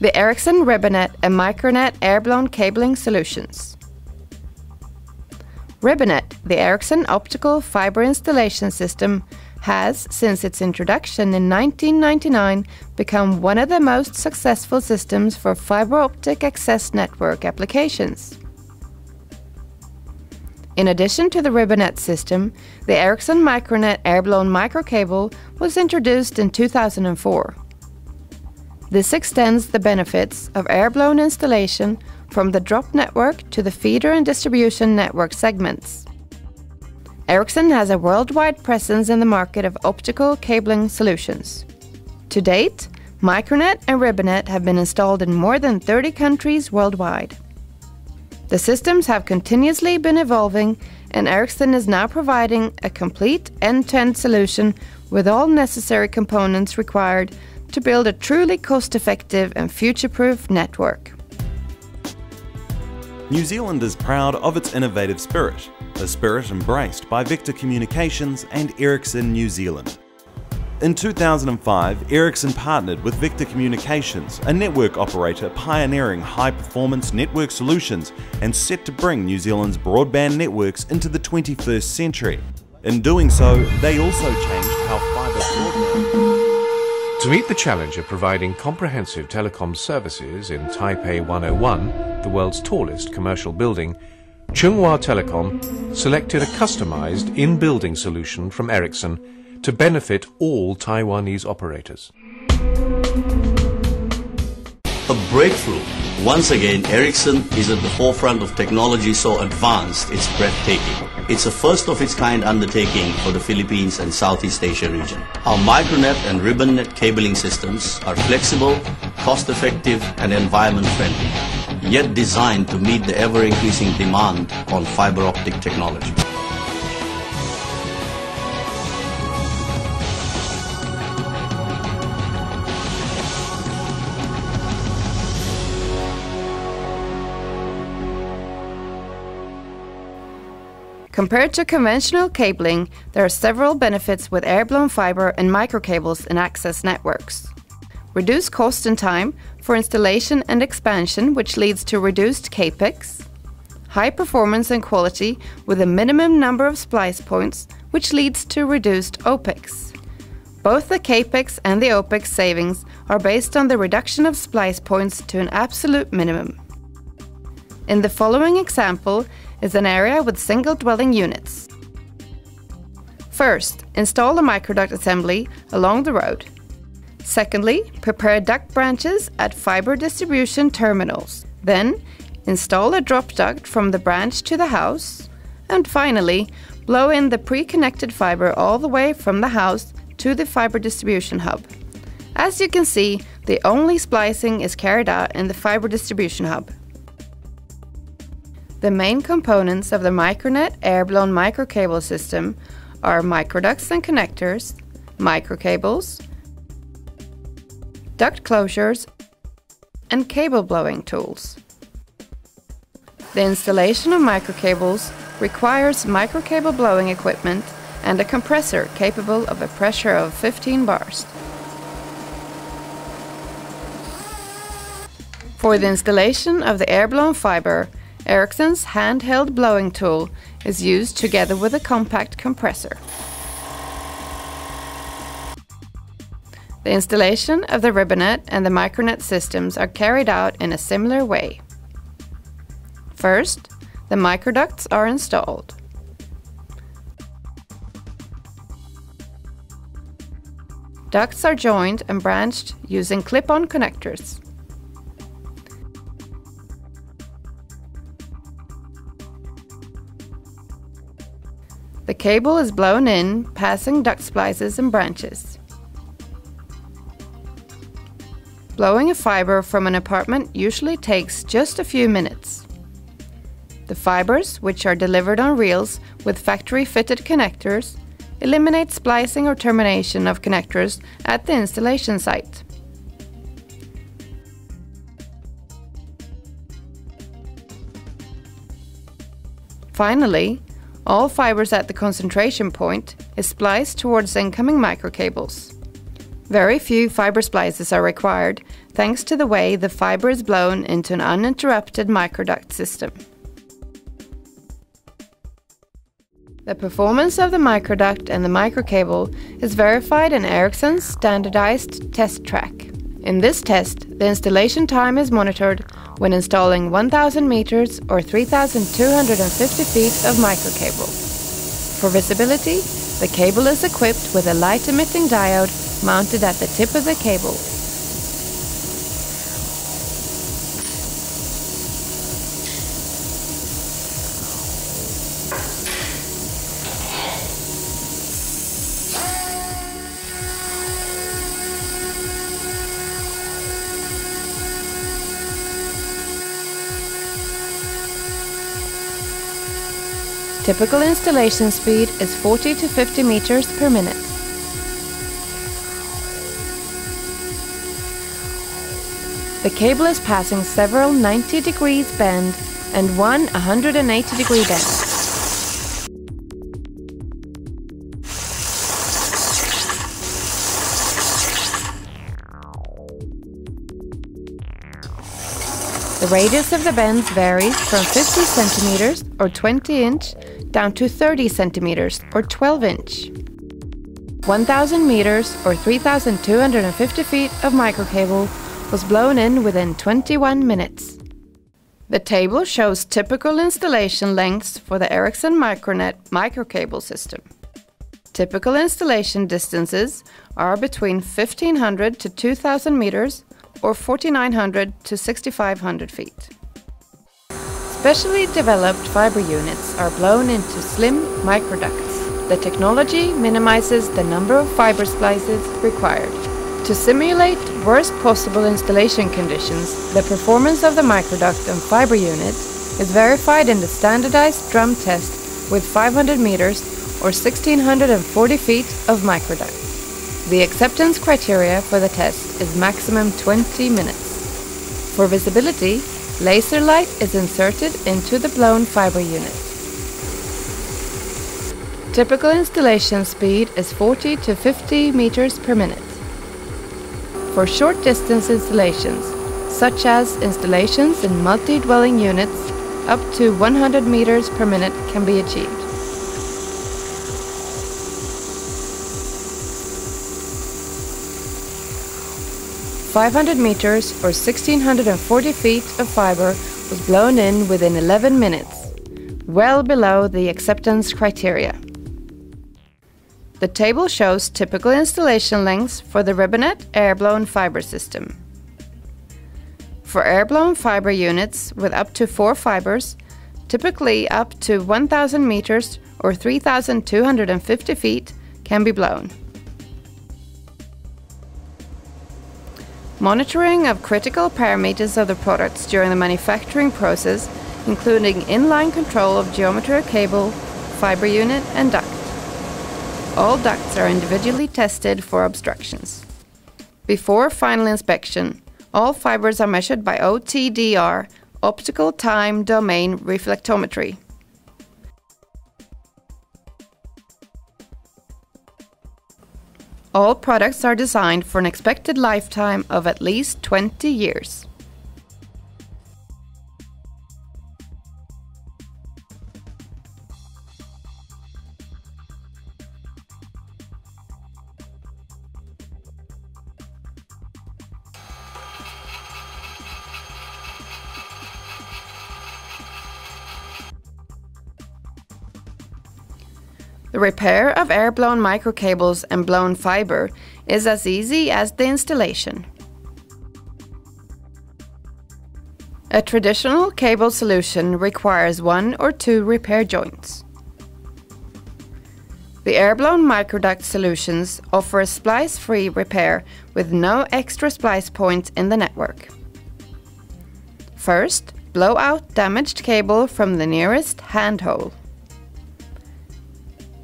the Ericsson Ribbonet and Micronet air-blown cabling solutions. Ribbonet, the Ericsson optical fiber installation system, has, since its introduction in 1999, become one of the most successful systems for fiber optic access network applications. In addition to the Ribbonet system, the Ericsson Micronet air-blown microcable was introduced in 2004. This extends the benefits of air-blown installation from the drop network to the feeder and distribution network segments. Ericsson has a worldwide presence in the market of optical cabling solutions. To date, Micronet and Ribbonet have been installed in more than 30 countries worldwide. The systems have continuously been evolving, and Ericsson is now providing a complete end-to-end solution with all necessary components required to build a truly cost-effective and future-proof network. New Zealand is proud of its innovative spirit, a spirit embraced by Vector Communications and Ericsson New Zealand. In 2005, Ericsson partnered with Vector Communications, a network operator pioneering high-performance network solutions and set to bring New Zealand's broadband networks into the 21st century. In doing so, they also changed how. To meet the challenge of providing comprehensive telecom services in Taipei 101, the world's tallest commercial building, Chunghwa Telecom selected a customized in-building solution from Ericsson to benefit all Taiwanese operators. A breakthrough. Once again, Ericsson is at the forefront of technology so advanced it's breathtaking. It's a first of its kind undertaking for the Philippines and Southeast Asia region. Our Micronet and Ribbonet cabling systems are flexible, cost effective, and environment friendly, yet designed to meet the ever increasing demand on fiber optic technology. Compared to conventional cabling, there are several benefits with air-blown fiber and microcables in access networks. Reduced cost and time for installation and expansion, which leads to reduced capex. High performance and quality with a minimum number of splice points, which leads to reduced OPEX. Both the capex and the OPEX savings are based on the reduction of splice points to an absolute minimum. In the following example, is an area with single dwelling units. First, install a microduct assembly along the road. Secondly, prepare duct branches at fiber distribution terminals. Then, install a drop duct from the branch to the house. And finally, blow in the pre-connected fiber all the way from the house to the fiber distribution hub. As you can see, the only splicing is carried out in the fiber distribution hub. The main components of the Micronet air-blown microcable system are microducts and connectors, microcables, duct closures, and cable blowing tools. The installation of microcables requires microcable blowing equipment and a compressor capable of a pressure of 15 bars. For the installation of the air-blown fiber, Ericsson's handheld blowing tool is used together with a compact compressor. The installation of the Ribbonet and the Micronet systems are carried out in a similar way. First, the microducts are installed. Ducts are joined and branched using clip-on connectors. The cable is blown in, passing duct splices and branches. Blowing a fiber from an apartment usually takes just a few minutes. The fibers, which are delivered on reels with factory-fitted connectors, eliminate splicing or termination of connectors at the installation site. Finally, all fibers at the concentration point is spliced towards incoming microcables. Very few fiber splices are required, thanks to the way the fiber is blown into an uninterrupted microduct system. The performance of the microduct and the microcable is verified in Ericsson's standardized test track. In this test, the installation time is monitored when installing 1000 meters or 3250 feet of microcable. For visibility, the cable is equipped with a light-emitting diode mounted at the tip of the cable Typical installation speed is 40 to 50 meters per minute. The cable is passing several 90 degrees bend and one 180 degree bend. The radius of the bends varies from 50 centimeters or 20 inch down to 30 centimeters or 12 inch. 1000 meters or 3250 feet of microcable was blown in within 21 minutes. The table shows typical installation lengths for the Ericsson Micronet microcable system. Typical installation distances are between 1500 to 2000 meters or 4,900 to 6,500 feet. Specially developed fiber units are blown into slim microducts. The technology minimizes the number of fiber splices required. To simulate worst possible installation conditions, the performance of the microduct and fiber unit is verified in the standardized drum test with 500 meters or 1640 feet of microduct. The acceptance criteria for the test is maximum 20 minutes. For visibility, laser light is inserted into the blown fiber unit. Typical installation speed is 40 to 50 meters per minute. For short distance installations, such as installations in multi-dwelling units, up to 100 meters per minute can be achieved. 500 meters or 1640 feet of fiber was blown in within 11 minutes, well below the acceptance criteria. The table shows typical installation lengths for the Ribbonet air-blown fiber system. For air-blown fiber units with up to four fibers, typically up to 1000 meters or 3250 feet can be blown. Monitoring of critical parameters of the products during the manufacturing process, including inline control of geometry cable, fiber unit and duct. All ducts are individually tested for obstructions. Before final inspection, all fibers are measured by OTDR, optical time domain reflectometry. All products are designed for an expected lifetime of at least 20 years. The repair of air-blown microcables and blown fiber is as easy as the installation. A traditional cable solution requires one or two repair joints. The air-blown microduct solutions offer a splice-free repair with no extra splice points in the network. First, blow out damaged cable from the nearest handhole.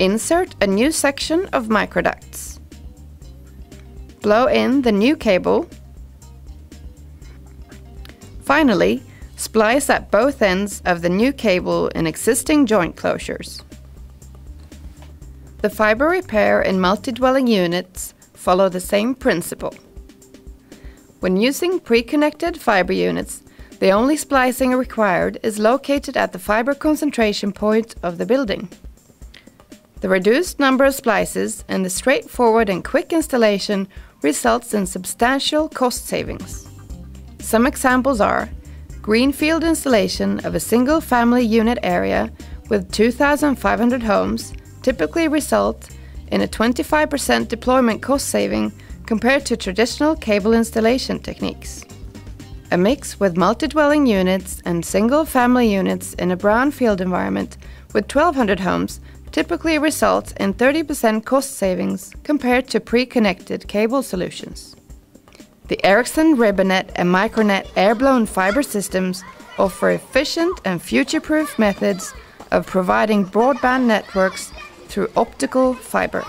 Insert a new section of microducts. Blow in the new cable. Finally, splice at both ends of the new cable in existing joint closures. The fiber repair in multi-dwelling units follow the same principle. When using pre-connected fiber units, the only splicing required is located at the fiber concentration point of the building. The reduced number of splices and the straightforward and quick installation results in substantial cost savings. Some examples are greenfield installation of a single family unit area with 2,500 homes typically result in a 25% deployment cost saving compared to traditional cable installation techniques. A mix with multi-dwelling units and single-family units in a brownfield environment with 1,200 homes typically results in 30% cost savings compared to pre-connected cable solutions. The Ericsson Ribbonet and Micronet air-blown fiber systems offer efficient and future-proof methods of providing broadband networks through optical fiber.